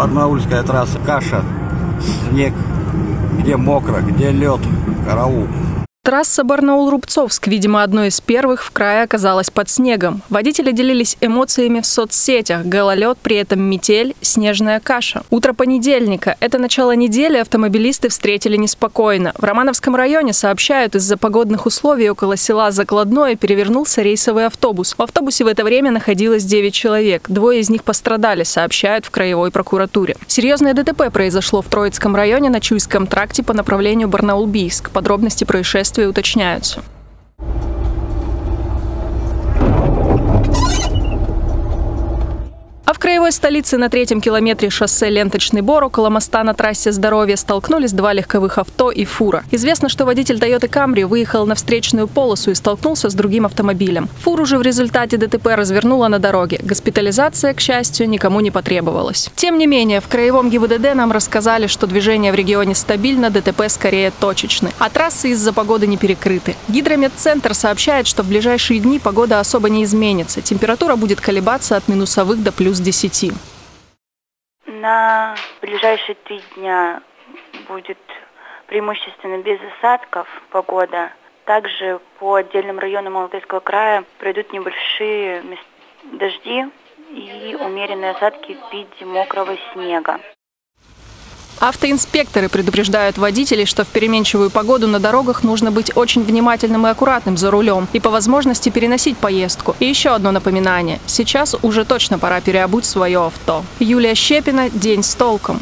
Барнаульская трасса. Каша, снег, где мокро, где лед, караул. Трасса Барнаул-Рубцовск, видимо, одной из первых в крае оказалась под снегом. Водители делились эмоциями в соцсетях. Гололед, при этом метель, снежная каша. Утро понедельника. Это начало недели автомобилисты встретили неспокойно. В Романовском районе сообщают, из-за погодных условий около села Закладное перевернулся рейсовый автобус. В автобусе в это время находилось 9 человек. Двое из них пострадали, сообщают в краевой прокуратуре. Серьезное ДТП произошло в Троицком районе на Чуйском тракте по направлению Барнаул-Бийск. Подробности происшествия следствия уточняются. А в краевой столице на третьем километре шоссе Ленточный Бор около моста на трассе Здоровья столкнулись два легковых авто и фура. Известно, что водитель Toyota Camry выехал на встречную полосу и столкнулся с другим автомобилем. Фуру же в результате ДТП развернула на дороге. Госпитализация, к счастью, никому не потребовалась. Тем не менее, в краевом ГИБДД нам рассказали, что движение в регионе стабильно, ДТП скорее точечны. А трассы из-за погоды не перекрыты. Гидрометцентр сообщает, что в ближайшие дни погода особо не изменится. Температура будет колебаться от минусовых до плюс 10? На ближайшие три дня будет преимущественно без осадков погода. Также по отдельным районам Алтайского края пройдут небольшие дожди и умеренные осадки в виде мокрого снега. Автоинспекторы предупреждают водителей, что в переменчивую погоду на дорогах нужно быть очень внимательным и аккуратным за рулем и по возможности переносить поездку. И еще одно напоминание. Сейчас уже точно пора переобуть свое авто. Юлия Щепина. День с толком.